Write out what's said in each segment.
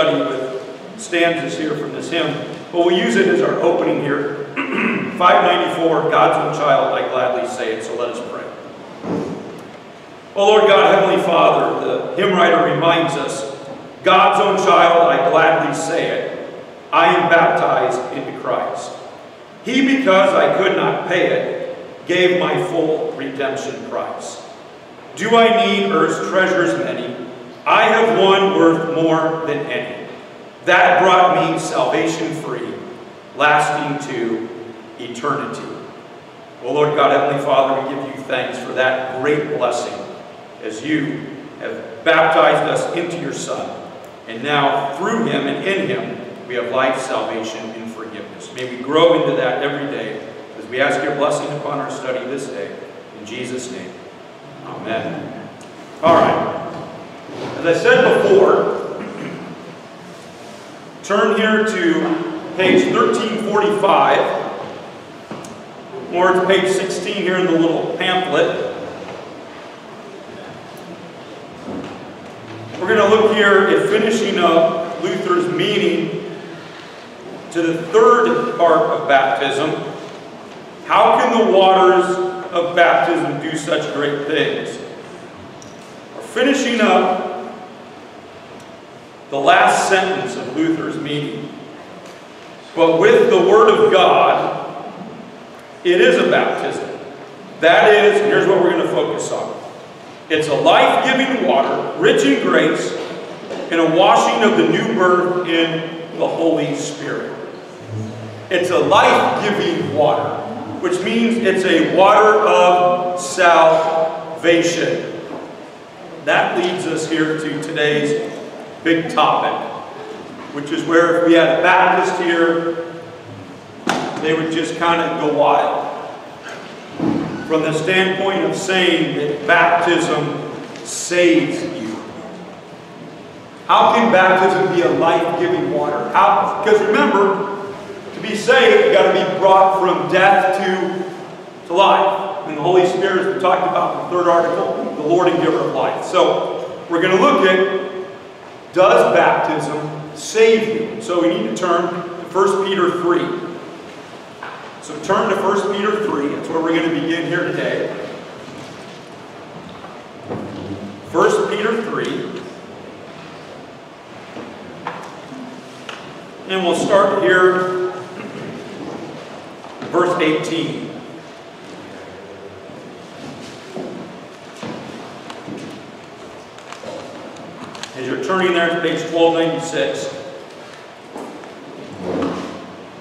study with stanzas here from this hymn, but we'll use it as our opening here. 594, God's own child, I gladly say it, so let us pray. Oh Lord God, Heavenly Father, the hymn writer reminds us, God's own child, I gladly say it, I am baptized into Christ. He, because I could not pay it, gave my full redemption price. Do I need earth's treasures many? I have one worth more than any. That brought me salvation free, lasting to eternity. Oh Lord God, Heavenly Father, we give you thanks for that great blessing as you have baptized us into your Son. And now, through him and in him, we have life, salvation, and forgiveness. May we grow into that every day as we ask your blessing upon our study this day. In Jesus' name, amen. All right. As I said before, turn here to page 1345 or it's page 16 here in the little pamphlet. We're going to look here at finishing up Luther's meaning to the third part of baptism. How can the waters of baptism do such great things? Finishing up the last sentence of Luther's meaning. But with the Word of God, it is a baptism. That is, here's what we're going to focus on. It's a life-giving water, rich in grace, and a washing of the new birth in the Holy Spirit. It's a life-giving water, which means it's a water of salvation. That leads us here to today's big topic, which is where if we had a Baptist here, they would just kind of go wild. From the standpoint of saying that baptism saves you. How can baptism be a life-giving water? How? Because remember, to be saved, you've got to be brought from death to, to life. The Holy Spirit, as we talked about in the third article, the Lord and giver of life. So we're going to look at, does baptism save you? So we need to turn to 1 Peter 3. So turn to 1 Peter 3. That's where we're going to begin here today. 1 Peter 3. And we'll start here, verse 18. As you're turning there to page 1296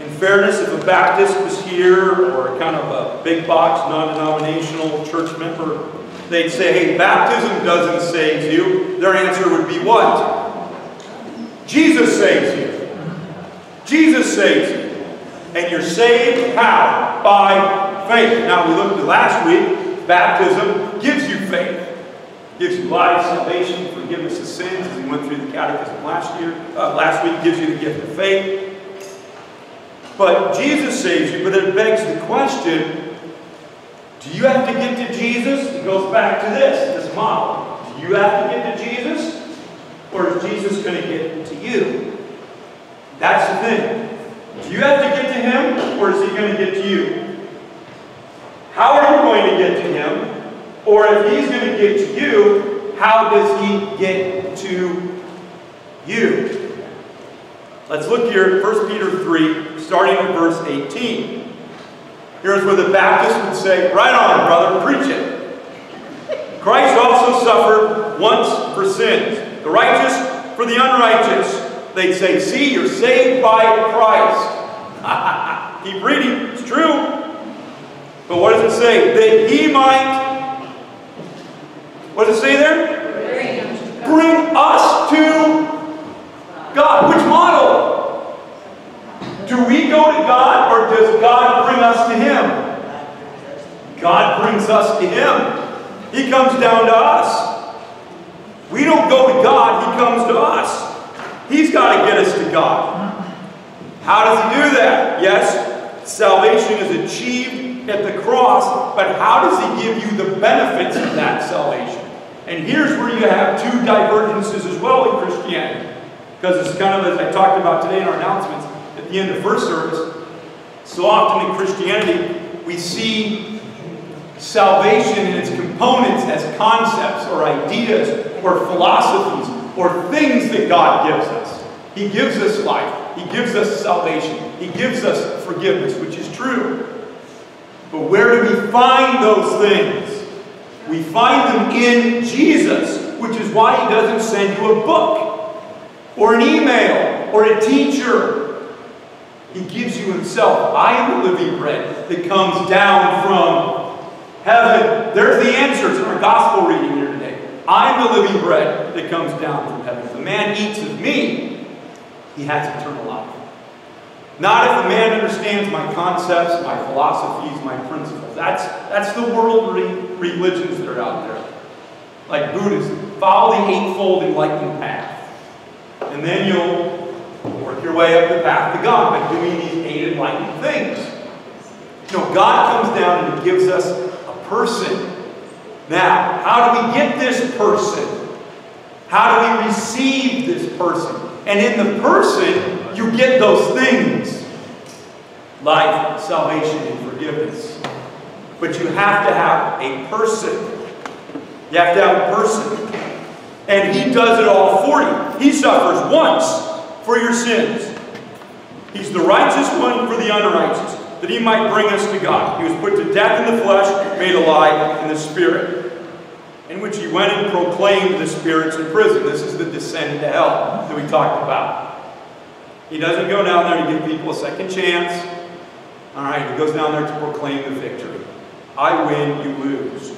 In fairness, if a Baptist was here or kind of a big box, non-denominational church member, they'd say, hey, baptism doesn't save you. Their answer would be what? Jesus saves you. Jesus saves you. And you're saved how? By faith. Now, we looked at last week, baptism gives you faith. Gives you life, salvation, forgiveness of sins, as we went through the catechism last year. Uh, last week gives you the gift of faith. But Jesus saves you, but it begs the question, do you have to get to Jesus? It goes back to this, this model. Do you have to get to Jesus? Or is Jesus going to get to you? That's the thing. Do you have to get to him, or is he going to get to you? How are you going to get to him? Or if he's going to get to you, how does he get to you? Let's look here at 1 Peter 3, starting at verse 18. Here's where the Baptist would say, Right on, brother, preach it. Christ also suffered once for sins, the righteous for the unrighteous. They'd say, See, you're saved by Christ. Keep reading, it's true. But what does it say? That he might, what does it say there? Bring us to God. Which model? Do we go to God or does God bring us to Him? God brings us to Him. He comes down to us. We don't go to God, He comes to us. He's got to get us to God. How does He do that? Yes, salvation is achieved at the cross, but how does He give you the benefits of that salvation? And here's where you have two divergences as well in Christianity. Because it's kind of as I talked about today in our announcements, at the end of first service, so often in Christianity, we see salvation and its components as concepts or ideas or philosophies or things that God gives us. He gives us life. He gives us salvation. He gives us forgiveness, which is true. But where do we find those things? We find them in Jesus, which is why He doesn't send you a book or an email or a teacher he gives you himself. I am the living bread that comes down from heaven. There's the answer to our gospel reading here today. I'm the living bread that comes down from heaven. If a man eats of me, he has eternal life. Not if a man understands my concepts, my philosophies, my principles. That's, that's the world worldly religions that are out there. Like Buddhism. Follow the Eightfold Enlightenment Path. And then you'll Work your way up the path to God by doing these eight enlightened things. No, God comes down and He gives us a person. Now, how do we get this person? How do we receive this person? And in the person, you get those things. Life, salvation, and forgiveness. But you have to have a person. You have to have a person. And he does it all for you. He suffers once for your sins. He's the righteous one for the unrighteous, that he might bring us to God. He was put to death in the flesh, made alive in the spirit, in which he went and proclaimed the spirits in prison. This is the descent into hell that we talked about. He doesn't go down there to give people a second chance. All right, he goes down there to proclaim the victory. I win, you lose.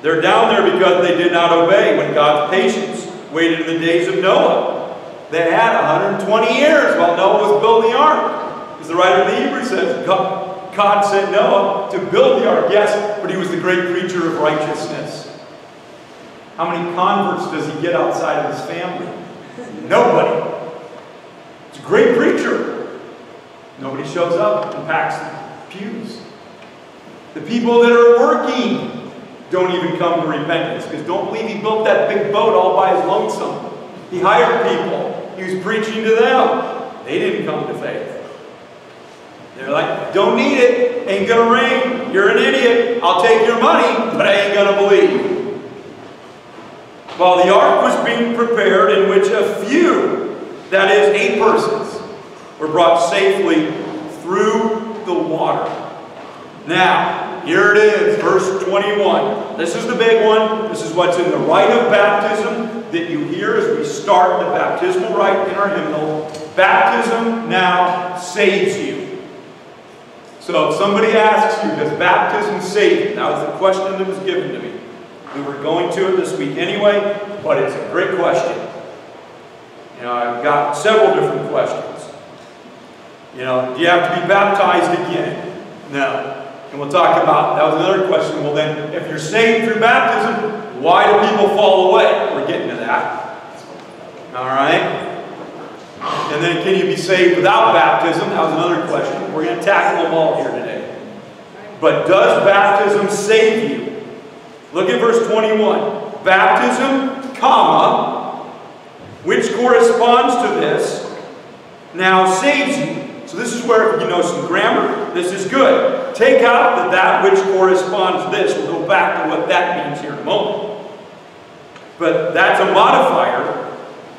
They're down there because they did not obey when God's patience waited in the days of Noah. They had 120 years while Noah was building the ark. As the writer of the Hebrews says, God, God sent Noah to build the ark, yes, but he was the great preacher of righteousness. How many converts does he get outside of his family? Nobody. He's a great preacher. Nobody shows up and packs the pews. The people that are working don't even come to repentance because don't believe he built that big boat all by his lonesome. He hired people. He was preaching to them. They didn't come to faith. They're like, don't need it. Ain't going to rain. You're an idiot. I'll take your money, but I ain't going to believe. While the ark was being prepared in which a few, that is, eight persons, were brought safely through the water. Now, here it is, verse 21. This is the big one. This is what's in the rite of baptism that you hear as we start the baptismal rite in our hymnal. Baptism now saves you. So if somebody asks you, does baptism save you? That was the question that was given to me. We were going to it this week anyway, but it's a great question. You know, I've got several different questions. You know, do you have to be baptized again? No. And we'll talk about, that was another question. Well then, if you're saved through baptism, why do people fall away? We're getting to that. All right? And then can you be saved without baptism? That was another question. We're going to tackle them all here today. But does baptism save you? Look at verse 21. Baptism, comma, which corresponds to this, now saves you. So this is where you know some grammar. This is good. Take out the that which corresponds to this. We'll go back to what that means here in a moment. But that's a modifier.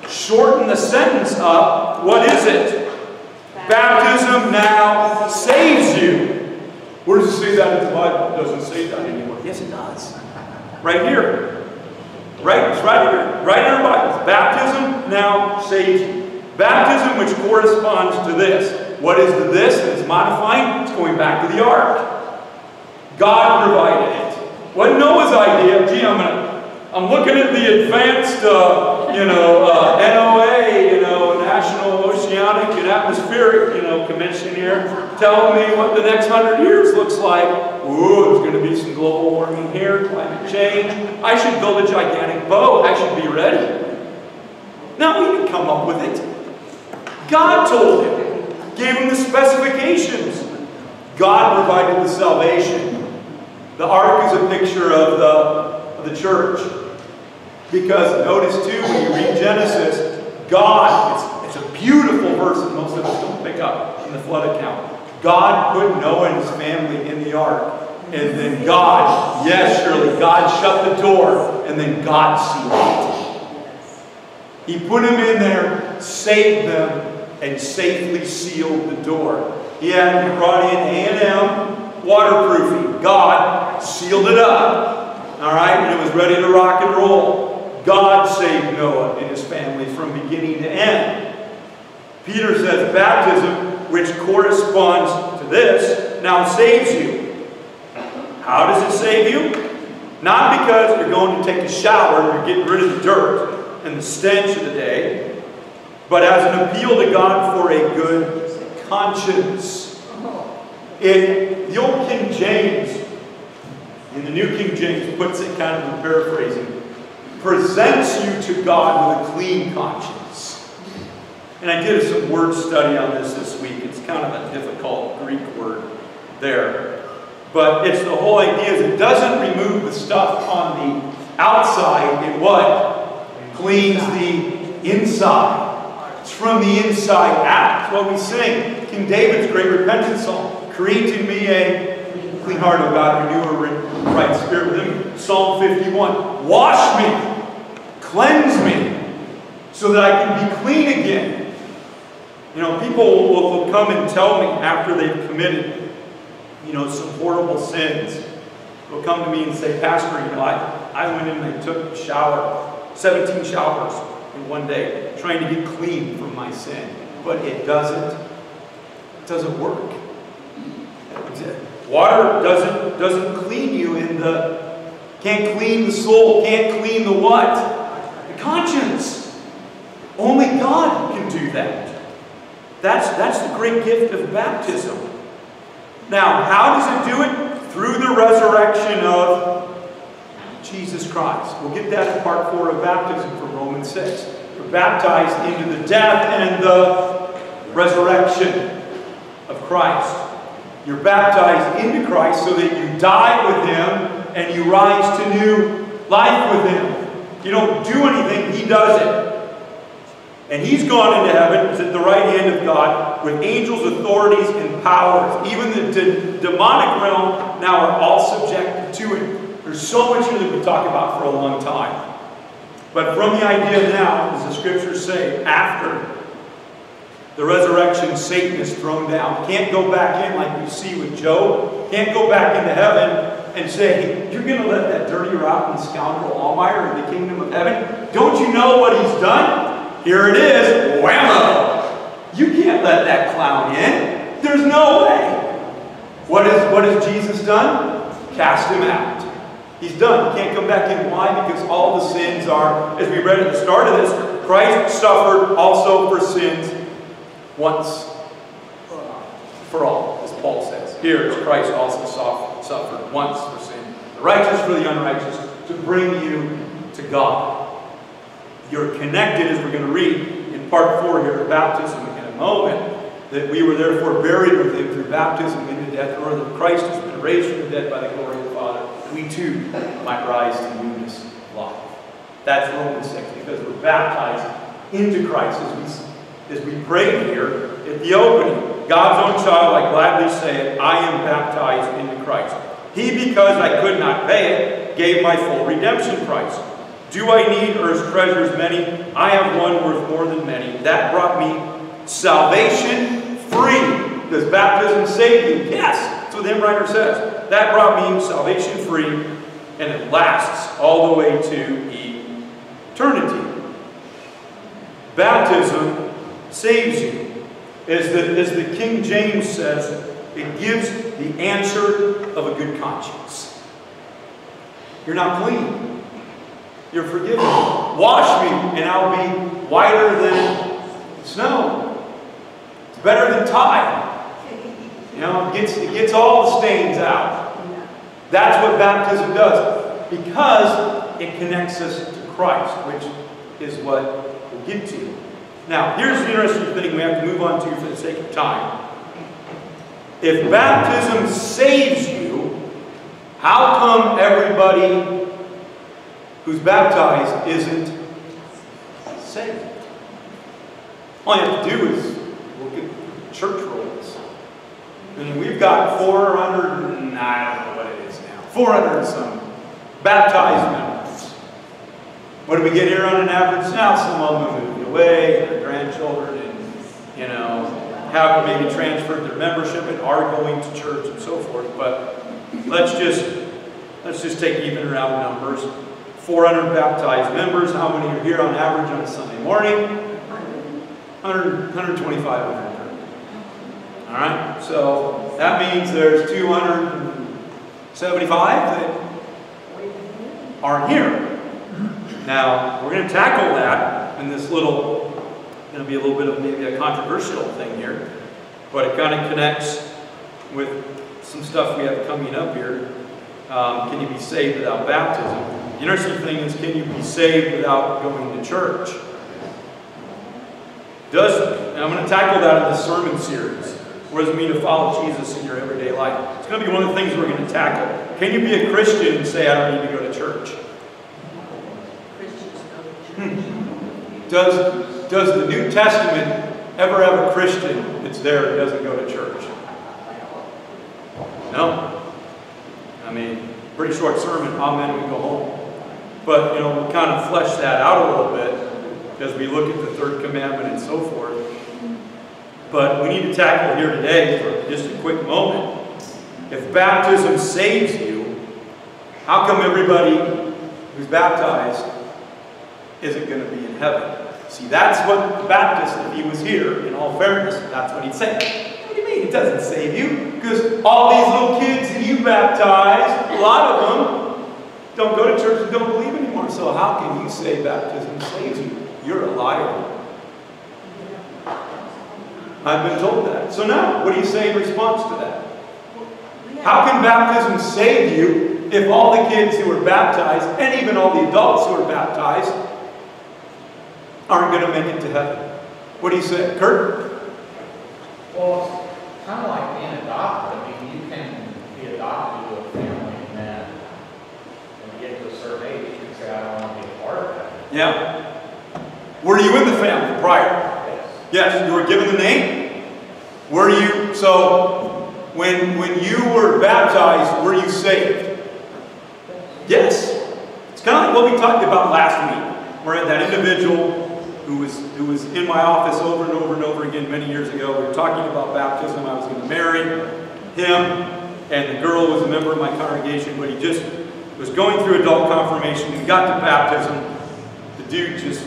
Shorten the sentence up. What is it? Baptism now saves you. Where does it say that in the Bible? It doesn't say that anymore. Yes, it does. Right here. Right, it's right here. Right in our Bible. Baptism now saves you. Baptism which corresponds to this. What is the this that's modifying? It's going back to the ark. God provided it. Wasn't Noah's idea. Gee, I'm going to I'm looking at the advanced, uh, you know, uh, NOAA, you know, National Oceanic and Atmospheric, you know, Commission here, telling me what the next hundred years looks like. Ooh, there's going to be some global warming here, climate change. I should build a gigantic boat. I should be ready. Now he didn't come up with it. God told him, gave him the specifications. God provided the salvation. The ark is a picture of the, of the church. Because notice too, when you read Genesis, God, it's, it's a beautiful verse that most of us don't pick up in the flood account. God put Noah and his family in the ark. And then God, yes, surely, God shut the door, and then God sealed it. He put them in there, saved them, and safely sealed the door. He had he brought in A&M waterproofing. God sealed it up. All right, and it was ready to rock and roll. God saved Noah and his family from beginning to end. Peter says baptism, which corresponds to this, now saves you. How does it save you? Not because you're going to take a shower and you're getting rid of the dirt and the stench of the day, but as an appeal to God for a good conscience. In the old King James, in the New King James, puts it kind of in paraphrasing, presents you to God with a clean conscience. And I did some word study on this this week. It's kind of a difficult Greek word there. But it's the whole idea is it doesn't remove the stuff on the outside. It what? Cleans the inside. From the inside out. That's what we sing. King David's great repentance song. Create in me a clean heart, O God, renew a right spirit within me. Psalm 51. Wash me, cleanse me, so that I can be clean again. You know, people will, will come and tell me after they've committed, you know, some horrible sins. They'll come to me and say, Pastor, you know, I, I went in and I took a shower, 17 showers in one day, trying to get clean from my sin. But it doesn't, it doesn't work. Water doesn't, doesn't clean you in the, can't clean the soul, can't clean the what? The conscience. Only God can do that. That's, that's the great gift of baptism. Now, how does it do it? Through the resurrection of Jesus Christ. We'll get that in part four of baptism from Romans 6. Baptized into the death and the resurrection of Christ. You're baptized into Christ so that you die with Him and you rise to new life with Him. You don't do anything, He does it. And he's gone into heaven, he's at the right hand of God, with angels, authorities, and powers. Even the de demonic realm now are all subjected to it. There's so much here that we talk about for a long time. But from the idea now, as the scriptures say, after the resurrection, Satan is thrown down. Can't go back in like we see with Job. Can't go back into heaven and say, you're going to let that dirty, rotten scoundrel Almighty in the kingdom of heaven? Don't you know what he's done? Here it is, whammo! You can't let that clown in. There's no way. What, is, what has Jesus done? Cast him out. He's done. He can't come back in. Why? Because all the sins are, as we read at the start of this, Christ suffered also for sins once for all, as Paul says. Here, Christ also suffered once for sin, the righteous for the unrighteous, to bring you to God. You're connected, as we're going to read in part four here of baptism in a moment, that we were therefore buried with him through baptism into death, or that Christ has been raised from the dead by the glory too might rise to newness of life. That's Romans 6, because we're baptized into Christ as we, as we pray here at the opening. God's own child, I gladly say it, I am baptized into Christ. He, because I could not pay it, gave my full redemption price. Do I need earth's treasures many? I have one worth more than many. That brought me salvation free. Does baptism save you? Yes. That's what the hymn writer says. That brought me salvation free, and it lasts all the way to eternity. Baptism saves you. As the, as the King James says, it gives the answer of a good conscience. You're not clean. You're forgiven. Wash me, and I'll be whiter than snow. It's better than Tide. You know, it gets, it gets all the stains out. That's what baptism does. Because it connects us to Christ, which is what we'll get to. You. Now, here's the interesting thing we have to move on to for the sake of time. If baptism saves you, how come everybody who's baptized isn't saved. All you have to do is look at church rolls. Mean, we've got 400, I don't know what it is now, 400 some baptized members. What do we get here on an average? Now, some of them moved away, their grandchildren, and, you know, have maybe transferred their membership and are going to church and so forth. But let's just let's just take even round numbers. 400 baptized members. How many are here on average on a Sunday morning? 100, 125, All right, so that means there's 275 that aren't here. Now, we're going to tackle that in this little, going to be a little bit of maybe a controversial thing here, but it kind of connects with some stuff we have coming up here. Um, can you be saved without baptism? The interesting thing is, can you be saved without going to church? Does, and I'm going to tackle that in the sermon series. What does it mean to follow Jesus in your everyday life? It's going to be one of the things we're going to tackle. Can you be a Christian and say, I don't need to go to church? Hmm. Does, does the New Testament ever have a Christian that's there that doesn't go to church? No. I mean, pretty short sermon, amen, we go home. But, you know, we kind of flesh that out a little bit as we look at the third commandment and so forth. But we need to tackle here today for just a quick moment. If baptism saves you, how come everybody who's baptized isn't going to be in heaven? See, that's what the Baptist, if he was here, in all fairness, that's what he'd say. What do you mean it doesn't save you? Because all these little kids that you baptized, a lot of them don't go to church and don't believe anymore. So how can you say baptism saves you? You're a liar. I've been told that. So now, what do you say in response to that? How can baptism save you if all the kids who are baptized, and even all the adults who are baptized, aren't going to make it to heaven? What do you say? Kurt? Well, it's kind of like being adopted. I mean, you can be adopted to a family and then when you get to a certain age, you can say, I don't want to be a part of that. Yeah. Were you in the family prior? Yes. You were given the name. Were you, so when, when you were baptized, were you saved? Yes. It's kind of like what we talked about last week, where that individual who was, who was in my office over and over and over again many years ago, we were talking about baptism. I was going to marry him, and the girl was a member of my congregation, but he just was going through adult confirmation and got to baptism. The dude just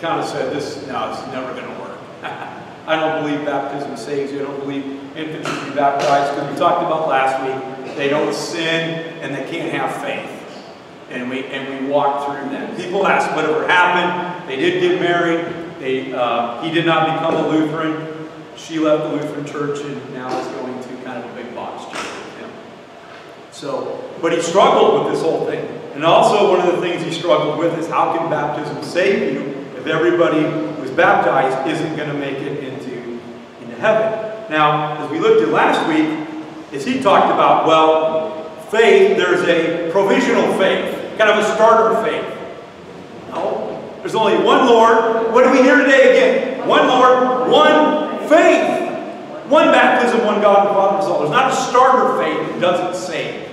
kind of said, this, no, it's never going to. I don't believe baptism saves you. I don't believe infants should be baptized because we talked about last week. They don't sin and they can't have faith. And we, and we walked through that. People ask whatever happened. They did get married. They, uh, he did not become a Lutheran. She left the Lutheran church and now is going to kind of a big box church. So, but he struggled with this whole thing. And also one of the things he struggled with is how can baptism save you if everybody baptized isn't going to make it into, into heaven? Now, as we looked at last week, is he talked about, well, faith, there's a provisional faith, kind of a starter faith. No, there's only one Lord. What do we hear today again? One Lord, one faith. One baptism, one God and Father and Soul. There's not a starter faith that doesn't save.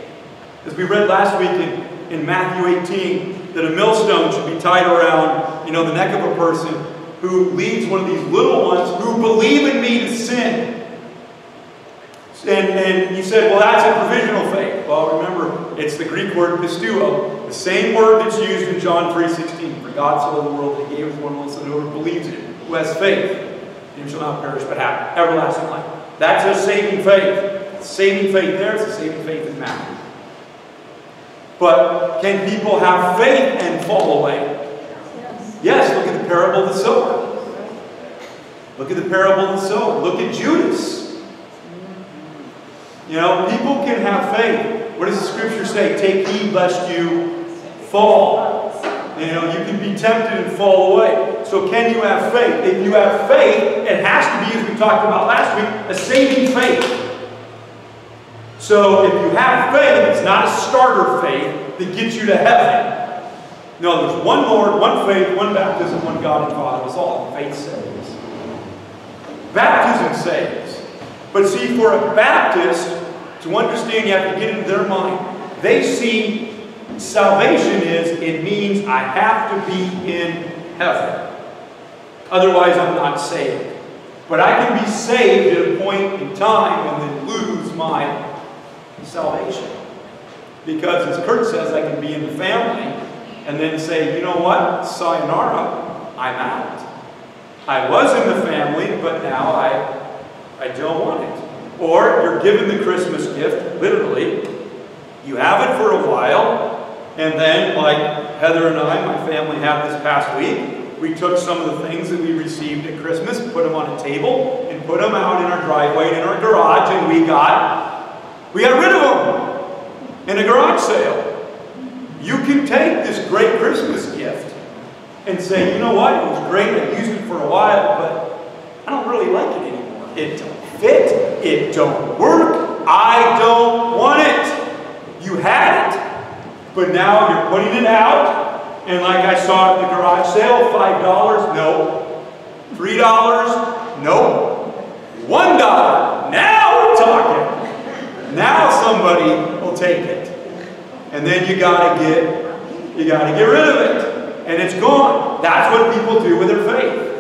As we read last week in, in Matthew 18, that a millstone should be tied around, you know, the neck of a person who leads one of these little ones who believe in me to sin. And, and he said, well, that's a provisional faith. Well, remember, it's the Greek word pisteuo, the same word that's used in John 3.16. For God so loved the world that he gave his one little son, whoever believes in him, who has faith, he shall not perish but have everlasting life. That's a saving faith. Saving faith there is a saving faith in Matthew. But can people have faith and fall away? Yes, look at the parable of the sower. Look at the parable of the sower. Look at Judas. You know, people can have faith. What does the scripture say? Take heed lest you fall. You know, you can be tempted and fall away. So can you have faith? If you have faith, it has to be, as we talked about last week, a saving faith. So if you have faith, it's not a starter faith that gets you to heaven. No, there's one Lord, one faith, one baptism, one God and Father. It's all faith saves. Baptism saves. But see, for a Baptist to understand, you have to get into their mind. They see salvation is it means I have to be in heaven. Otherwise, I'm not saved. But I can be saved at a point in time and then lose my salvation. Because, as Kurt says, I can be in the family and then say, you know what, sayonara, I'm out. I was in the family, but now I, I don't want it. Or you're given the Christmas gift, literally. You have it for a while, and then, like Heather and I, my family had this past week, we took some of the things that we received at Christmas, put them on a table, and put them out in our driveway and in our garage, and we got, we got rid of them in a garage sale. You can take this great Christmas gift and say, you know what, it was great, I used it for a while, but I don't really like it anymore. It don't fit, it don't work, I don't want it. You had it, but now you're putting it out, and like I saw at the garage sale, $5, no. $3, no. $1, now we're talking. Now somebody will take it. And then you gotta get, you gotta get rid of it. And it's gone. That's what people do with their faith.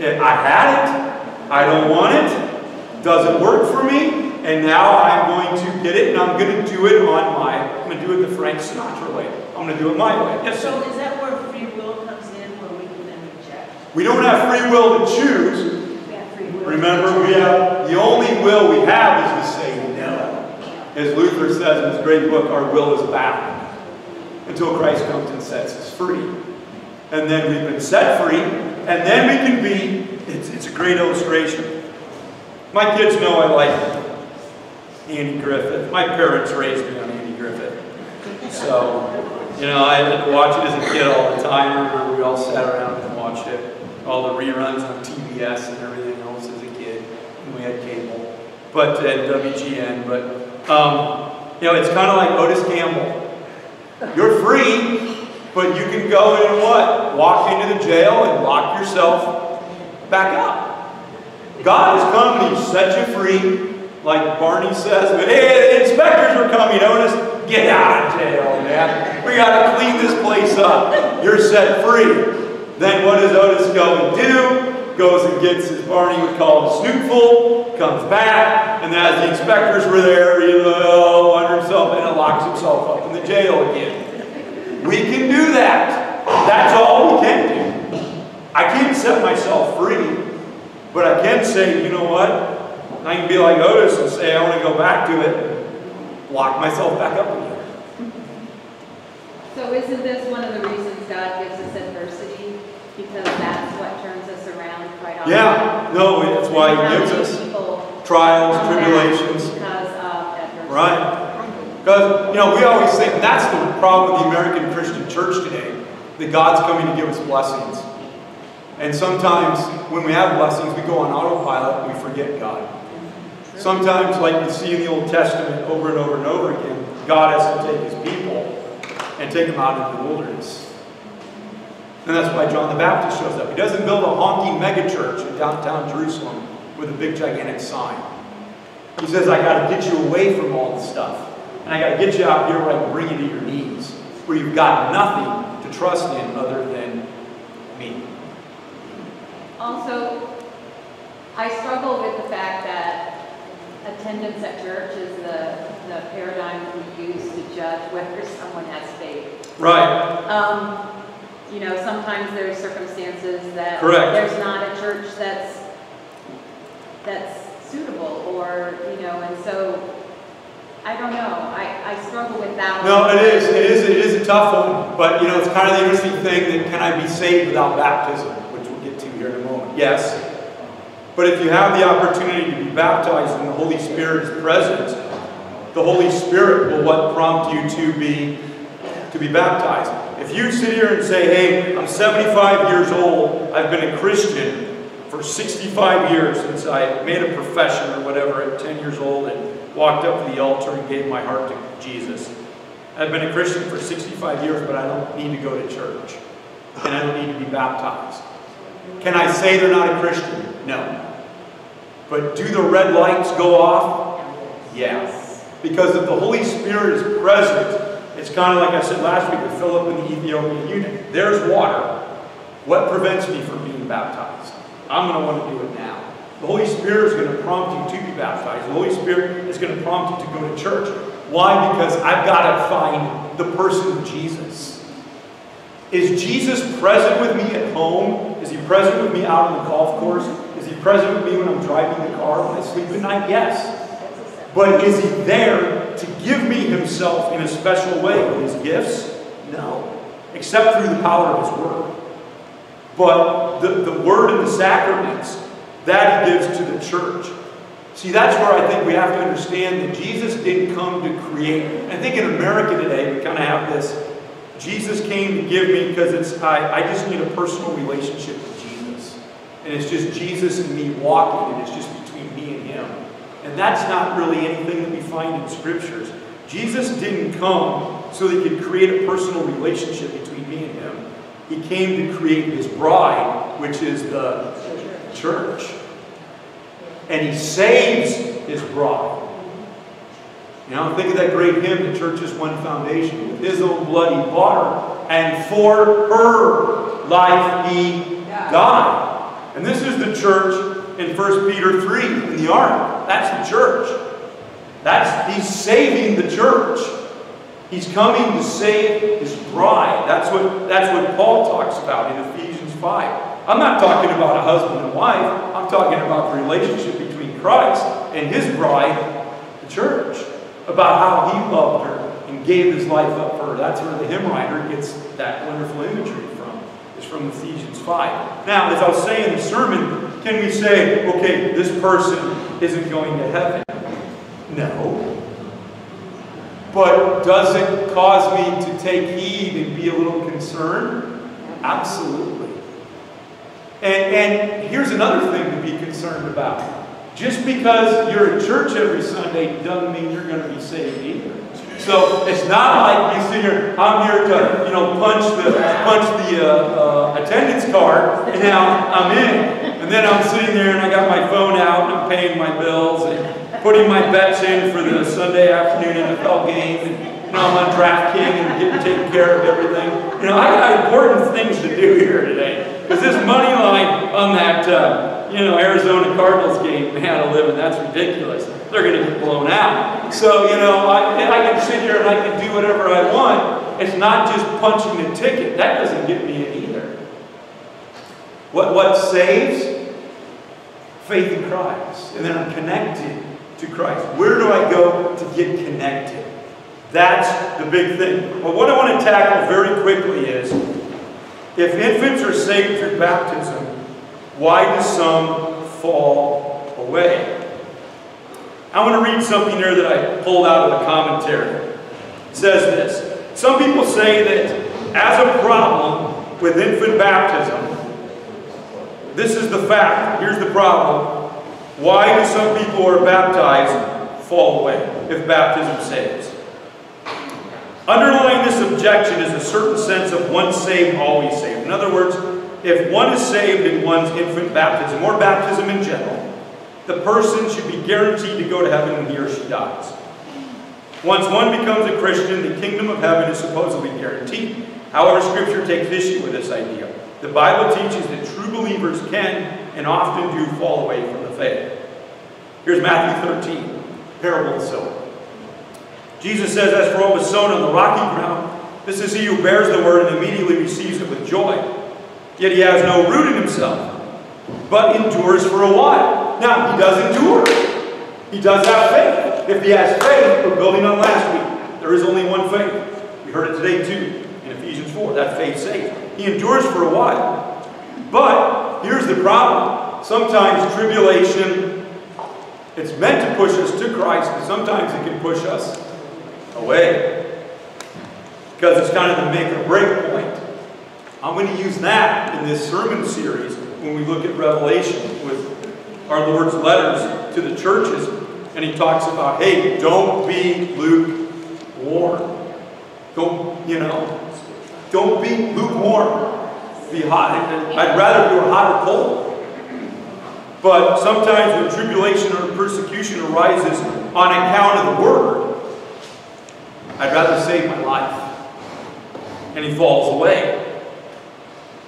I had it, I don't want it, doesn't work for me, and now I'm going to get it and I'm going to do it on my, I'm going to do it the Frank Sinatra way. I'm going to do it my way. Yes, so is that where free will comes in, where we can then reject? We don't have free will to choose. We have free will. Remember, we have, the only will we have is to say no. As Luther says in his great book, our will is bound until Christ comes and sets us free. And then we've been set free, and then we can be, it's, it's a great illustration. My kids know I like Andy Griffith. My parents raised me on Andy Griffith. So, you know, I had to watch it as a kid all the time. I remember we all sat around and watched it. All the reruns on TBS and everything else as a kid. And we had cable. But, uh, at WGN. But, um, you know, it's kind of like Otis Campbell. You're free, but you can go in and what? Walk into the jail and lock yourself back up. God has come and He set you free like Barney says, but hey, the inspectors are coming, Otis. Get out of jail, man. We got to clean this place up. You're set free. Then what does Otis go and do? Goes and gets his Barney would call a snootful, comes back, and as the inspectors were there, he uh, know, under himself and locks himself up in the jail again. We can do that. That's all we can do. I can't set myself free, but I can say, you know what? I can be like Otis and say, I want to go back to it, lock myself back up again. So isn't this one of the reasons God gives us adversity? Because that's what turns us around quite often? Yeah, no, that's why He gives us trials, tribulations. Of. Right. Because, you know, we always think that's the problem with the American Christian church today, that God's coming to give us blessings. And sometimes when we have blessings, we go on autopilot and we forget God. Sometimes, like we see in the Old Testament over and over and over again, God has to take his people and take them out into the wilderness. And that's why John the Baptist shows up. He doesn't build a honky megachurch in downtown Jerusalem with a big gigantic sign. He says, I got to get you away from all this stuff. And I got to get you out here where I can bring you to your knees, where you've got nothing to trust in other than me. Also, I struggle with the fact that attendance at church is the, the paradigm we use to judge whether someone has faith. Right. Um, you know, sometimes there's circumstances that Correct. there's not a church that's that's suitable, or you know, and so I don't know. I, I struggle with that. No, one. it is. It is. It is a tough one. But you know, it's kind of the interesting thing that can I be saved without baptism, which we'll get to here in a moment. Yes. But if you have the opportunity to be baptized and the Holy Spirit is present, the Holy Spirit will what prompt you to be to be baptized. If you sit here and say, "Hey, I'm 75 years old. I've been a Christian for 65 years since I made a profession or whatever at 10 years old and walked up to the altar and gave my heart to Jesus. I've been a Christian for 65 years, but I don't need to go to church. And I don't need to be baptized. Can I say they're not a Christian? No. But do the red lights go off? Yeah. Because if the Holy Spirit is present, it's kind of like I said last week with Philip and the Ethiopian eunuch. There's water. What prevents me from being baptized? I'm going to want to do it now. The Holy Spirit is going to prompt you to be baptized. The Holy Spirit is going to prompt you to go to church. Why? Because I've got to find the person of Jesus. Is Jesus present with me at home? Is he present with me out on the golf course? Is he present with me when I'm driving the car, when I sleep at night? Yes. But is he there to give me himself in a special way with his gifts? No. Except through the power of his word. But the, the word and the sacraments, that he gives to the church. See, that's where I think we have to understand that Jesus didn't come to create. I think in America today, we kind of have this Jesus came to give me because it's I, I just need a personal relationship with Jesus. And it's just Jesus and me walking, and it's just between me and him. And that's not really anything that we find in scriptures. Jesus didn't come so that he could create a personal relationship between me and him. He came to create his bride, which is the church. And he saves his bride. Know, think of that great hymn, The Church's One Foundation. With his own blood he bought her, and for her life he died. And this is the church in 1 Peter 3 in the ark. That's the church. That's he's saving the church. He's coming to save his bride. That's what that's what Paul talks about in Ephesians 5. I'm not talking about a husband and wife. I'm talking about the relationship between Christ and his bride, the church about how he loved her and gave his life up for her. That's where the hymn writer gets that wonderful imagery from. Ephesians 5. Now, as I was saying in the sermon, can we say, okay, this person isn't going to heaven? No. But does it cause me to take heed and be a little concerned? Absolutely. And, and here's another thing to be concerned about. Just because you're at church every Sunday doesn't mean you're going to be saved either. So it's not like you sit here, I'm here to, you know, punch the punch the uh, uh, attendance card, and now I'm in. And then I'm sitting there and I got my phone out and I'm paying my bills and putting my bets in for the Sunday afternoon NFL game. And, you know, I'm on DraftKings and getting taken care of everything. You know, I got important things to do here today. Because this money line on that, uh, you know, Arizona Cardinals game, man, a living, that's ridiculous. They're going to get blown out. So, you know, I, I can sit here and I can do whatever I want. It's not just punching a ticket. That doesn't get me in either. What, what saves? Faith in Christ. And then I'm connected to Christ. Where do I go to get connected? That's the big thing. But what I want to tackle very quickly is if infants are saved through baptism, why do some fall away? I want to read something here that I pulled out of the commentary. It says this Some people say that as a problem with infant baptism, this is the fact. Here's the problem. Why do some people who are baptized fall away if baptism saves? Underlying this objection is a certain sense of once saved, always saved. In other words, if one is saved in one's infant baptism, or baptism in general, the person should be guaranteed to go to heaven when he or she dies. Once one becomes a Christian, the kingdom of heaven is supposedly guaranteed. However, Scripture takes issue with this idea. The Bible teaches that true believers can and often do fall away from the faith. Here's Matthew 13, parable of the sower. Jesus says, As for what was sown on the rocky ground, this is he who bears the word and immediately receives it with joy. Yet he has no root in himself, but endures for a while. Now, he does endure. He does have faith. If he has faith, we're building on last week. There is only one faith. We heard it today too, in Ephesians 4. That faith saves. He endures for a while. But here's the problem. Sometimes tribulation, it's meant to push us to Christ, but sometimes it can push us away. Because it's kind of the make or break point. I'm going to use that in this sermon series when we look at Revelation our Lord's letters to the churches. And he talks about, hey, don't be lukewarm. Don't, you know, don't be lukewarm. Be hot. I'd rather you were hot or cold. But sometimes when tribulation or persecution arises on account of the word, I'd rather save my life. And he falls away.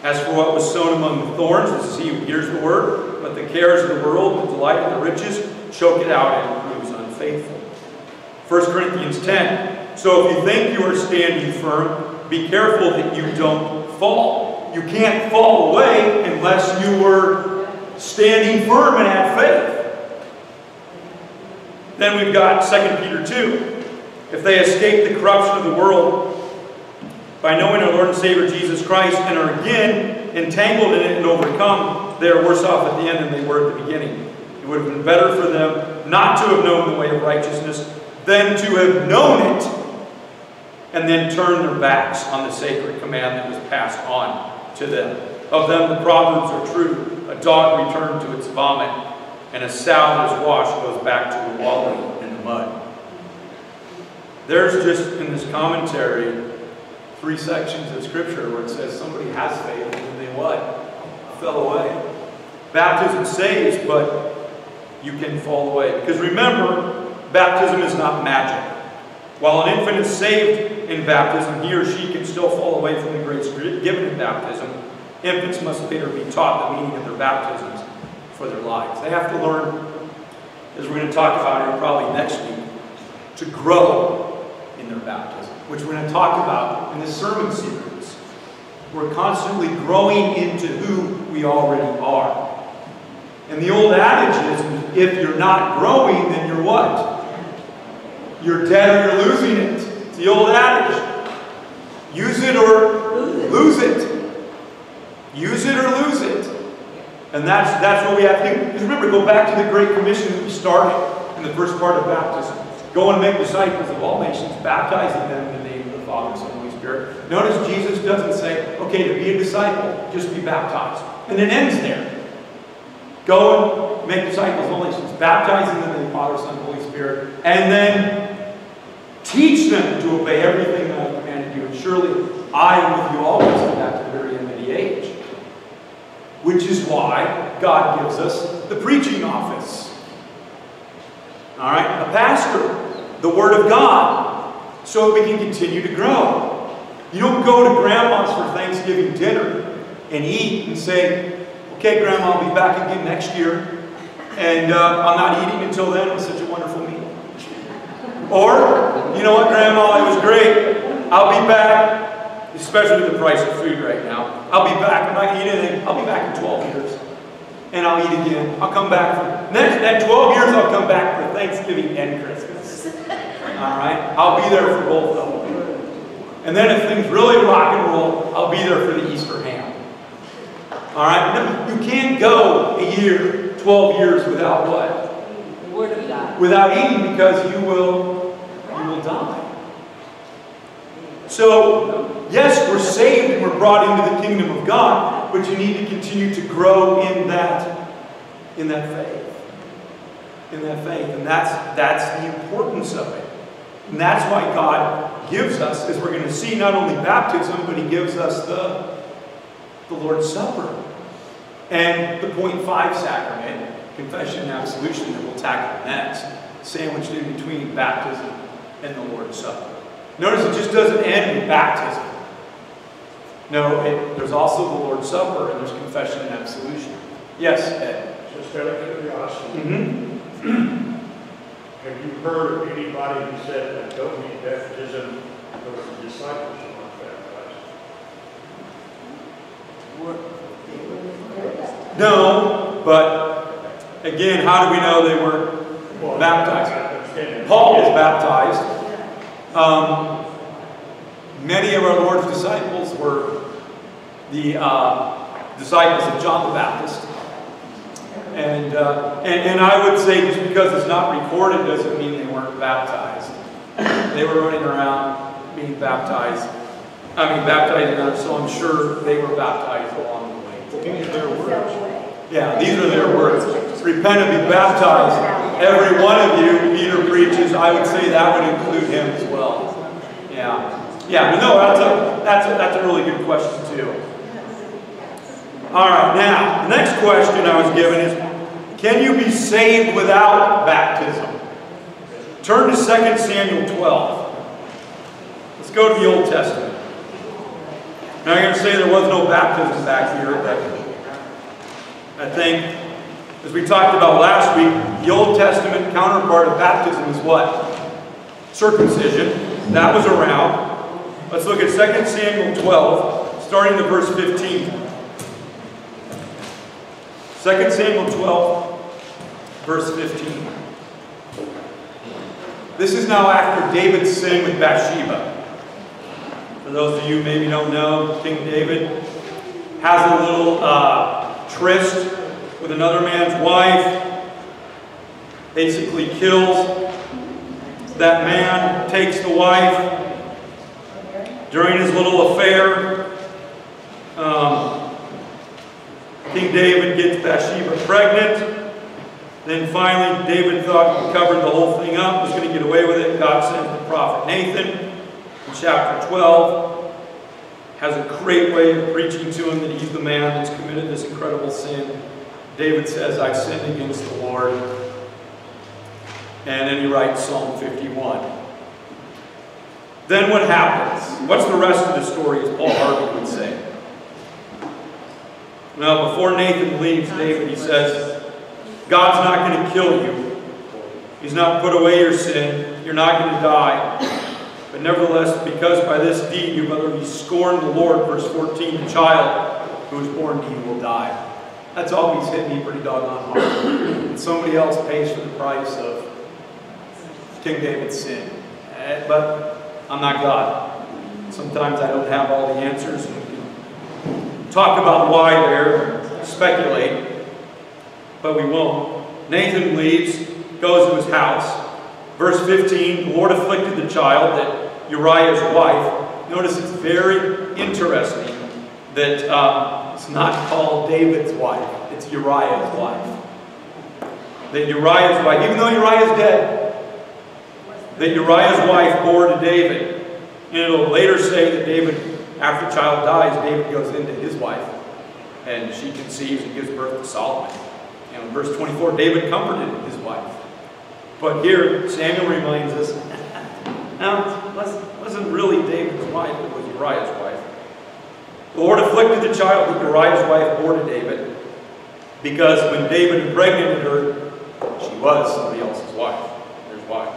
As for what was sown among the thorns, this is he hears the word, the cares of the world, the delight of the riches, choke it out and proves unfaithful. 1 Corinthians 10. So if you think you are standing firm, be careful that you don't fall. You can't fall away unless you were standing firm and had faith. Then we've got 2 Peter 2. If they escape the corruption of the world by knowing our Lord and Savior Jesus Christ and are again entangled in it and overcome, they are worse off at the end than they were at the beginning. It would have been better for them not to have known the way of righteousness than to have known it and then turn their backs on the sacred command that was passed on to them. Of them the proverbs are true. A dog returned to its vomit, and a sow that is washed goes back to wallowing in the mud. There's just in this commentary three sections of scripture where it says somebody has faith and what? Fell away. Baptism saves, but you can fall away. Because remember, baptism is not magic. While an infant is saved in baptism, he or she can still fall away from the grace given in baptism. Infants must later be taught the meaning of their baptisms for their lives. They have to learn, as we're going to talk about here probably next week, to grow in their baptism, which we're going to talk about in this sermon series. We're constantly growing into who we already are. And the old adage is, if you're not growing, then you're what? You're dead or you're losing it. It's the old adage. Use it or lose it. Use it or lose it. And that's, that's what we have to do. Remember, go back to the Great Commission that we started in the first part of baptism. Go and make disciples of all nations, baptizing them in the name of the Father, Son, Spirit. Notice Jesus doesn't say, okay, to be a disciple, just be baptized. And it ends there. Go and make disciples of all nations, baptizing them in the Father, Son, and Holy Spirit. And then teach them to obey everything that I've commanded you. And surely I am with you always to that to the very end of the age. Which is why God gives us the preaching office. All right? A pastor, the Word of God, so we can continue to grow. You don't go to grandma's for Thanksgiving dinner and eat and say, okay, grandma, I'll be back again next year. And uh, I'm not eating until then. It was such a wonderful meal. Or, you know what, grandma, it was great. I'll be back, especially with the price of food right now. I'll be back. I'm not eating anything. I'll be back in 12 years. And I'll eat again. I'll come back for next that 12 years I'll come back for Thanksgiving and Christmas. Alright? I'll be there for both. And then if things really rock and roll, I'll be there for the Easter ham. Alright? No, you can't go a year, 12 years without what? The Word of God. Without eating because you will you will die. So, yes, we're saved and we're brought into the kingdom of God, but you need to continue to grow in that, in that faith. In that faith. And that's, that's the importance of it. And that's why God gives us, as we're going to see, not only baptism, but He gives us the, the Lord's Supper. And the point five sacrament, confession and absolution, that we'll tackle next, sandwiched in between baptism and the Lord's Supper. Notice it just doesn't end with baptism. No, it, there's also the Lord's Supper and there's confession and absolution. Yes, Ed? Just out of curiosity, Mm-hmm. have you heard of anybody who said that don't need baptism because the disciples were not baptized? No, but again, how do we know they were Well, baptized? I understand that. Paul was baptized. Um, many of our Lord's disciples were the uh, disciples of John the Baptist. And, uh, and, and I would say just because it's not recorded doesn't mean they weren't baptized. They were running around being baptized. I mean, baptizing others, so I'm sure they were baptized along the way. These are their words. Yeah, these are their words. Repent and be baptized. Every one of you, Peter preaches, I would say that would include him as well. Yeah. Yeah, but no, that's a, that's a, that's a really good question too. All right, now, the next question I was given is, Can you be saved without baptism? Turn to 2 Samuel 12. Let's go to the Old Testament. Now I'm going to say there was no baptism back here, I think, as we talked about last week, the Old Testament counterpart of baptism is what? Circumcision. That was around. Let's look at 2 Samuel 12, starting to verse 15. 2 Samuel 12, verse 15. This is now after David's sin with Bathsheba. For those of you maybe don't know, King David has a little uh, tryst with another man's wife, basically kills that man, takes the wife. During his little affair, um, King David gets Bathsheba pregnant. Then finally, David thought he covered the whole thing up, was going to get away with it. God sent the prophet Nathan in chapter 12. Has a great way of preaching to him that he's the man that's committed this incredible sin. David says, I've sinned against the Lord. And then he writes Psalm 51. Then what happens? What's the rest of the story, as Paul Harvey would say? Well, before Nathan leaves David, he says, God's not going to kill you. He's not put away your sin. You're not going to die. But nevertheless, because by this deed you've utterly scorned the Lord, verse 14, the child who is born to you will die. That's always hit me pretty doggone hard. And somebody else pays for the price of King David's sin. Eh, But I'm not God. Sometimes I don't have all the answers. Talk about why there, speculate, but we won't. Nathan leaves, goes to his house. Verse 15, the Lord afflicted the child, that Uriah's wife. Notice it's very interesting that uh, it's not called David's wife, it's Uriah's wife. That Uriah's wife, even though Uriah's dead, that Uriah's wife bore to David. And it'll later say that David, after the child dies, David goes into his wife. And she conceives and gives birth to Solomon. And in verse 24, David comforted his wife. But here, Samuel reminds us, now, wasn't really David's wife, it was Uriah's wife. The Lord afflicted the child that Uriah's wife bore to David, because when David impregnated her, she was somebody else's wife. There's why.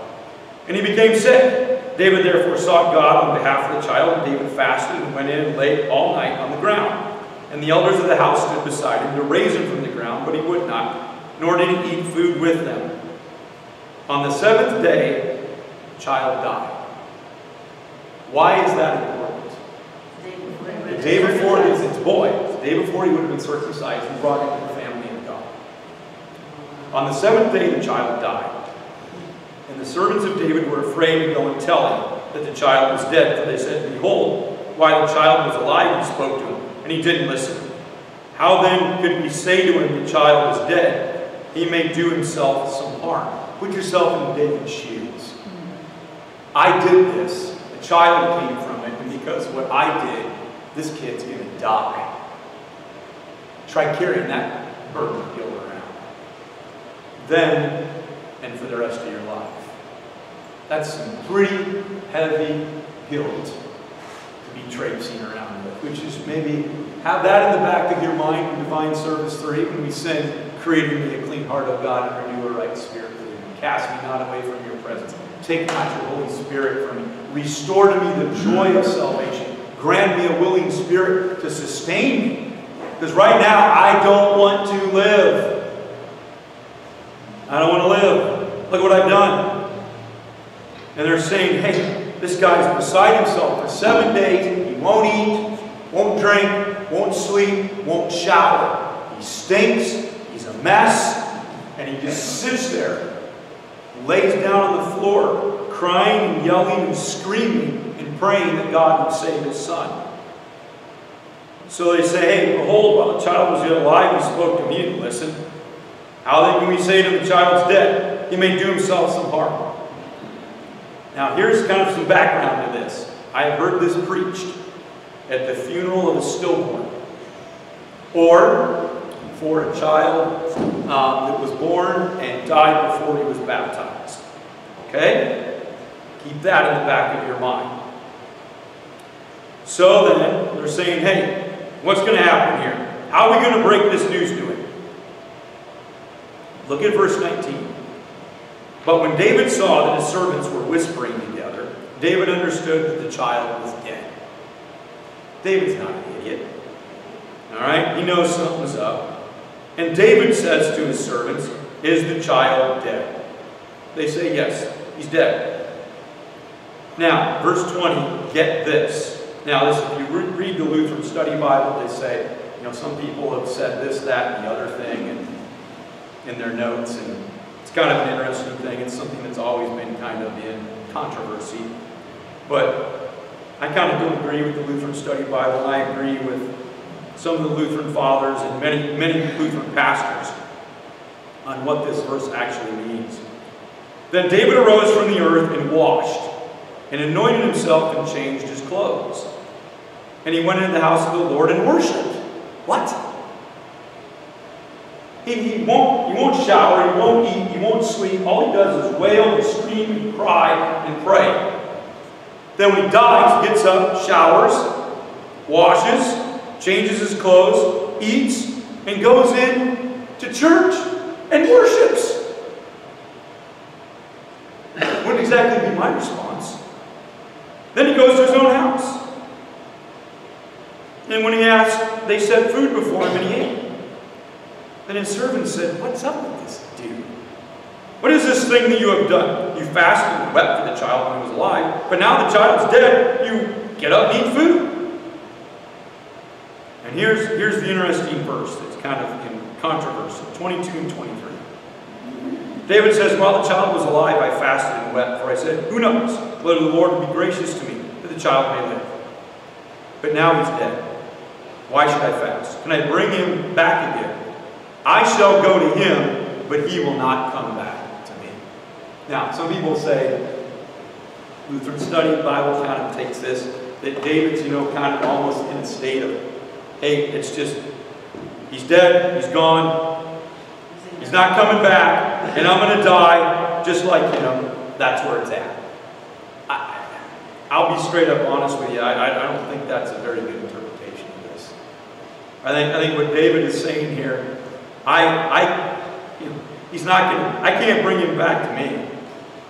And he became sick. David therefore sought God on behalf of the child, and David fasted and went in and lay all night on the ground. And the elders of the house stood beside him to raise him from the ground, but he would not, nor did he eat food with them. On the seventh day, the child died. Why is that important? The day before, it's his boy. The day before he would have been circumcised and brought into the family of God. On the seventh day, the child died. And the servants of David were afraid to go and tell him that the child was dead, for they said, Behold, while the child was alive, we spoke to him, and he didn't listen. How then could we say to him, The child is dead? He may do himself some harm. Put yourself in David's shoes. I did this. A child came from it, and because what I did, this kid's going to die. Try carrying that burden of guilt around. Then, and for the rest of your life. That's some pretty heavy guilt to be traipsing around with, which is maybe have that in the back of your mind in Divine Service 3 when we sing, Creating me a clean heart, O God, and renew a right spirit within me. Cast me not away from your presence. Take not your Holy Spirit from me. Restore to me the joy of salvation. Grant me a willing spirit to sustain me. Because right now, I don't want to live. I don't want to live. Look what I've done. And they're saying, hey, this guy's beside himself for seven days. He won't eat, won't drink, won't sleep, won't shower. He stinks. He's a mess. And he just sits there, lays down on the floor, crying and yelling and screaming and praying that God would save his son. So they say, hey, behold, while the child was yet alive, we spoke to me He didn't listen. How then can we say to the child's dead? He may do himself some harm. Now, here's kind of some background to this. I have heard this preached at the funeral of a stillborn, or for a child um, that was born and died before he was baptized. Okay? Keep that in the back of your mind. So then, they're saying, hey, what's going to happen here? How are we going to break this news to him? Look at verse 19. But when David saw that his servants were whispering together, David understood that the child was dead. David's not an idiot. All right? He knows something's up. And David says to his servants, Is the child dead? They say, Yes, he's dead. Now, verse 20, get this. Now, this, if you read the Lutheran Study Bible, they say, you know, some people have said this, that, and the other thing and, in their notes, and it's kind of an interesting thing. It's something that's always been kind of in controversy. But I kind of don't agree with the Lutheran Study Bible. I agree with some of the Lutheran fathers and many, many Lutheran pastors on what this verse actually means. Then David arose from the earth and washed, and anointed himself and changed his clothes. And he went into the house of the Lord and worshipped. What? He, he, won't, he won't shower, he won't eat, he won't sleep. All he does is wail and scream and cry and pray. Then when he dies, gets up, showers, washes, changes his clothes, eats, and goes in to church and worships. Wouldn't exactly be my response. Then he goes to his own house. And when he asked, they set food before him and he ate. Then his servant said, What's up with this dude? What is this thing that you have done? You fasted and wept for the child when he was alive, but now the child's dead, you get up and eat food. And here's, here's the interesting verse that's kind of in controversy 22 and 23. David says, While the child was alive, I fasted and wept, for I said, Who knows whether the Lord will be gracious to me that the child may live. But now he's dead. Why should I fast? Can I bring him back again? I shall go to him, but he will not come back to me. Now, some people say, Lutheran Study Bible kind of takes this, that David's, you know, kind of almost in a state of, hey, it's just, he's dead, he's gone, he's not coming back, and I'm going to die, just like, you know, that's where it's at. I'll be straight up honest with you, I, I, I don't think that's a very good interpretation of this. I think, I think what David is saying here I, I, he's not going to, I can't bring him back to me.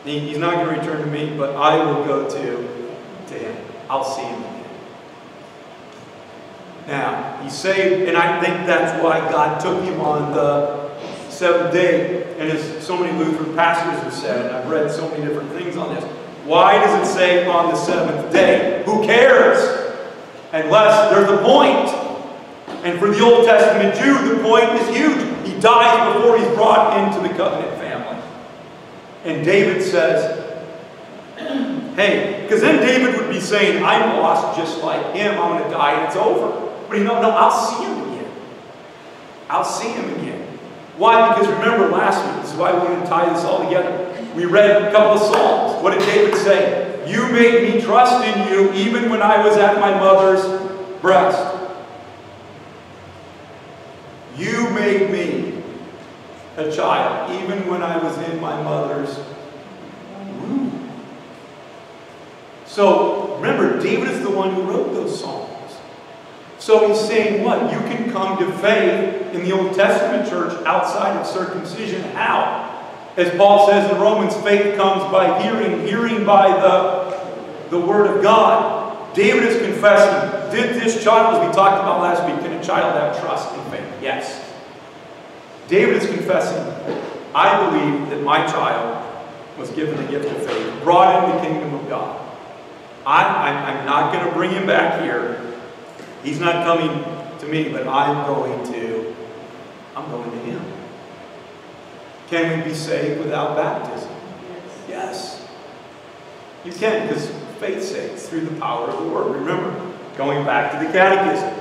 He, he's not going to return to me, but I will go to, to him. I'll see him again. Now, he saved, and I think that's why God took him on the seventh day. And as so many Lutheran pastors have said, and I've read so many different things on this, why does it say on the seventh day? Who cares? Unless there's a point. And for the Old Testament Jew, the point is huge. He dies before he's brought into the covenant family. And David says, hey, because then David would be saying, I'm lost just like him. I'm going to die and it's over. But you know, no, I'll see him again. I'll see him again. Why? Because remember last week, this is why we want to tie this all together. We read a couple of Psalms. What did David say? You made me trust in you even when I was at my mother's breast. You made me a child, even when I was in my mother's womb. So remember, David is the one who wrote those songs. So he's saying what? You can come to faith in the Old Testament church outside of circumcision. How? As Paul says in Romans, faith comes by hearing, hearing by the, the Word of God. David is confessing, did this child, as we talked about last week, did a child have trust? Yes. David is confessing, I believe that my child was given the gift of faith, brought in the kingdom of God. I, am not going to bring him back here. He's not coming to me, but I'm going to, I'm going to him. Can we be saved without baptism? Yes. You can, because faith saves through the power of the Word. Remember, going back to the catechism.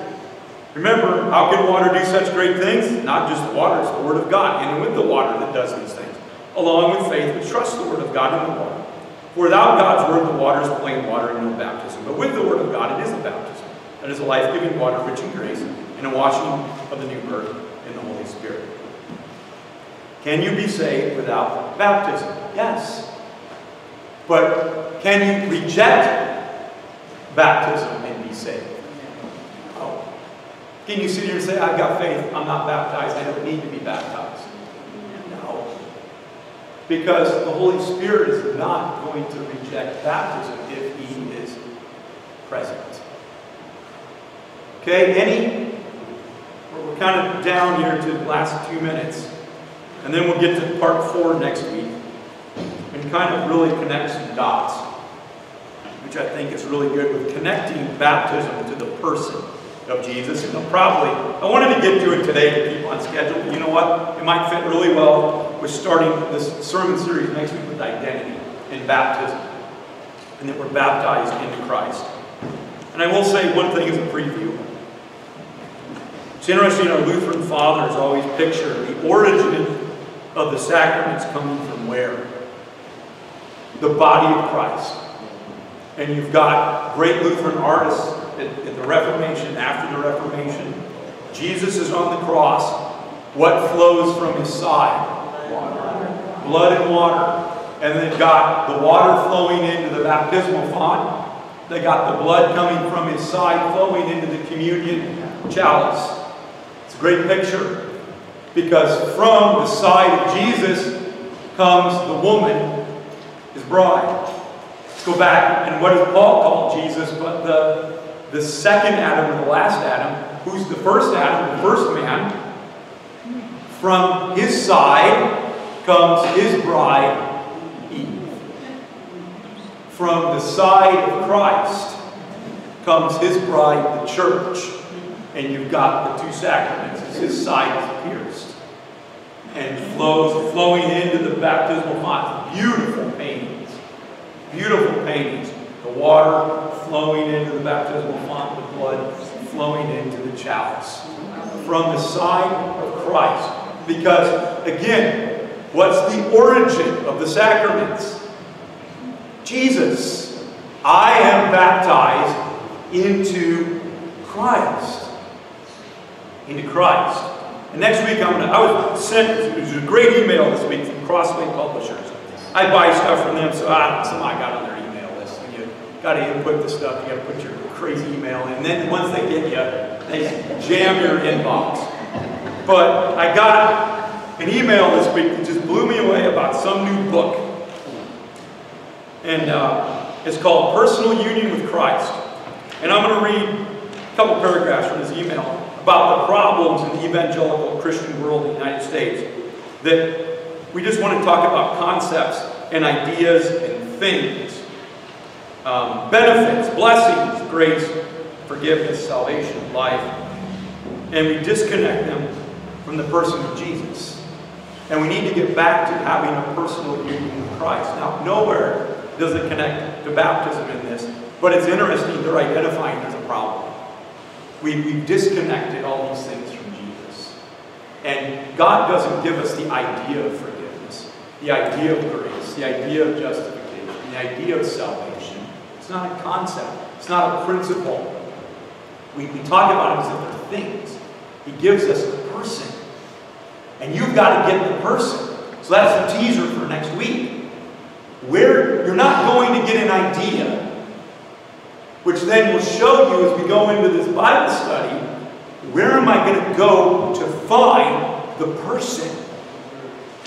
Remember, how can water do such great things? Not just the water, it's the Word of God, and with the water that does these things. Along with faith, we trust the Word of God in the water. For without God's Word, the water is plain water and no baptism. But with the Word of God, it is a baptism. That is a life-giving water rich in grace and a washing of the new birth in the Holy Spirit. Can you be saved without baptism? Yes. But can you reject baptism and be saved? Can you sit here and say, I've got faith, I'm not baptized, I don't need to be baptized? No. Because the Holy Spirit is not going to reject baptism if He is present. Okay, any? We're kind of down here to the last two minutes. And then we'll get to part four next week and kind of really connect some dots, which I think is really good with connecting baptism to the person of Jesus. And probably, I wanted to get to it today to keep on schedule. You know what? It might fit really well with starting this sermon series next week with identity and baptism. And that we're baptized into Christ. And I will say one thing as a preview. It's interesting, our Lutheran fathers always picture the origin of the sacraments coming from where? The body of Christ. And you've got great Lutheran artists at, at the Reformation, after the Reformation. Jesus is on the cross. What flows from his side? Water. Blood and water. And they've got the water flowing into the baptismal font. They got the blood coming from his side flowing into the communion chalice. It's a great picture. Because from the side of Jesus comes the woman, his bride. Let's go back, and what does Paul call Jesus but the, the second Adam or the last Adam? Who's the first Adam, the first man? From his side comes his bride, Eve. From the side of Christ comes his bride, the church. And you've got the two sacraments. His side is pierced and flows, flowing into the baptismal font. Beautiful paintings. Beautiful paintings. The water flowing into the baptismal font, the blood flowing into the chalice. From the side of Christ. Because, again, what's the origin of the sacraments? Jesus. I am baptized into Christ. Into Christ. And next week, I'm gonna, I was sent, was a great email this week from Crossway Publishers. I buy stuff from them, so ah, I, so I got on their email list. When you got to input the stuff, you got to put your crazy email in. And then once they get you, they jam your inbox. But I got an email this week that just blew me away about some new book. And uh, it's called Personal Union with Christ. And I'm going to read a couple paragraphs from this email about the problems in the evangelical Christian world in the United States. That we just want to talk about concepts and ideas and things, um, benefits, blessings, grace, forgiveness, salvation, life, and we disconnect them from the person of Jesus. And we need to get back to having a personal union with Christ. Now, nowhere does it connect to baptism in this, but it's interesting they're identifying as a problem. We, we've disconnected all these things from Jesus. And God doesn't give us the idea of forgiveness, the idea of grace, the idea of justification, the idea of salvation. It's not a concept, it's not a principle. We, we talk about it as if they're things. He gives us a person. And you've got to get the person. So that's the teaser for next week. Where you're not going to get an idea which then will show you as we go into this Bible study, where am I going to go to find the person?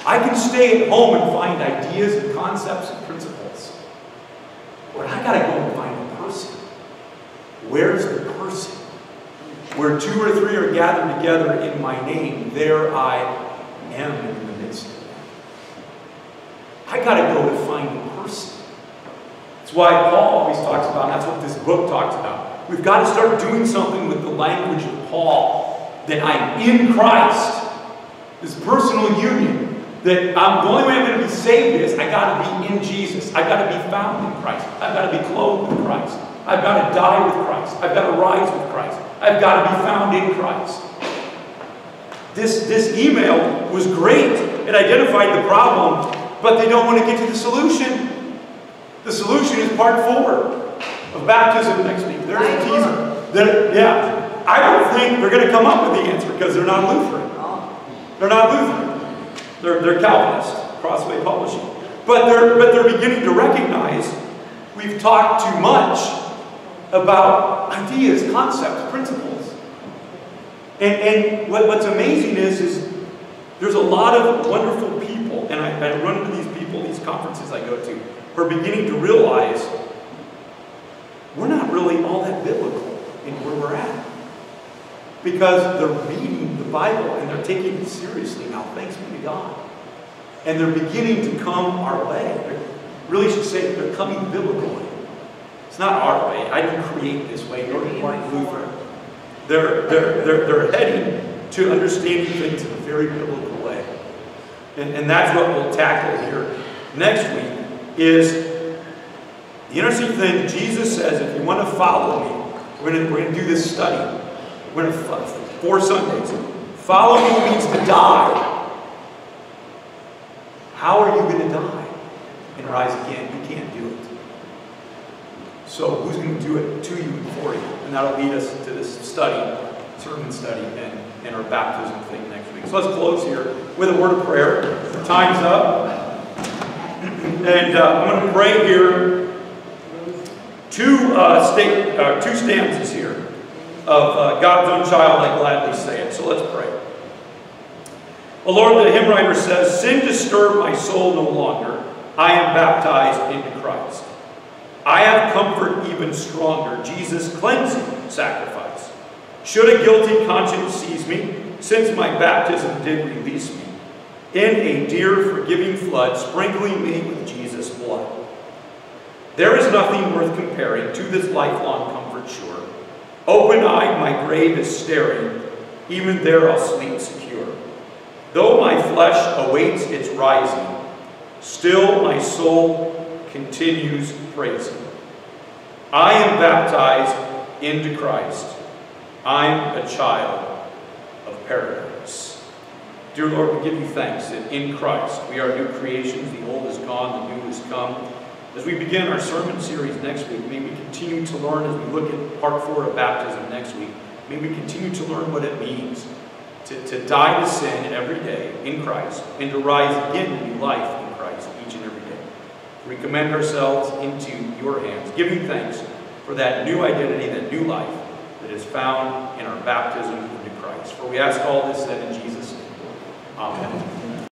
I can stay at home and find ideas and concepts and principles. But I got to go and find a person. Where's the person? Where two or three are gathered together in my name, there I am in the midst of them. I got to go to find a person. That's why Paul always talks about, that's what this book talks about. We've got to start doing something with the language of Paul that I'm in Christ. This personal union. That I'm, the only way I'm going to be saved is I got to be in Jesus. I've got to be found in Christ. I've got to be clothed with Christ. I've got to die with Christ. I've got to rise with Christ. I've got to be found in Christ. This, this email was great. It identified the problem, but they don't want to get to the solution. The solution is part four of baptism next week. There's a teaser. Yeah, I don't think they're going to come up with the answer because they're not Lutheran. Oh. They're not Lutheran. They're, they're Calvinist, Crossway Publishing. But they're, but they're beginning to recognize we've talked too much about ideas, concepts, principles. And, and what, what's amazing is, is there's a lot of wonderful people, and I, I run into these people, these conferences I go to, who are beginning to realize we're not really all that biblical in where we're at. Because they're reading the Bible and they're taking it seriously now, thanks be to God. And they're beginning to come our way. They really should say they're coming biblical way. It's not our way. I didn't create this way, nor did Martin Luther. They're, they're, they're, they're heading to understanding things in a very biblical way. And, and that's what we'll tackle here next week is the interesting thing, Jesus says, if you want to follow me, we're going to, we're going to do this study. We're to, four Sundays. Follow me means to die. How are you going to die and rise again? You can't do it. So who's going to do it to you and for you? And that'll lead us to this study, sermon study, and, and our baptism thing next week. So let's close here with a word of prayer. Time's up. And uh, I'm going to pray here two, uh, state, uh, two stanzas of uh, God's own child, I gladly say it. So let's pray. The Lord, the hymn writer says, Sin disturb my soul no longer. I am baptized into Christ. I have comfort even stronger, Jesus' cleansing sacrifice. Should a guilty conscience seize me, since my baptism did release me, in a dear forgiving flood, sprinkling me with Jesus' blood. There is nothing worth comparing to this lifelong comfort sure. Open-eyed my grave is staring, even there I'll sleep secure. Though my flesh awaits its rising, still my soul continues praising. I am baptized into Christ. I'm a child of paradise. Dear Lord, we give you thanks that in Christ we are new creations. The old is gone, the new has come. As we begin our sermon series next week, may we continue to learn as we look at part four of baptism next week. May we continue to learn what it means to, to die to sin every day in Christ and to rise again new life in Christ each and every day. We commend ourselves into your hands, giving thanks for that new identity, that new life that is found in our baptism into Christ. For we ask all this then in Jesus' name. Amen.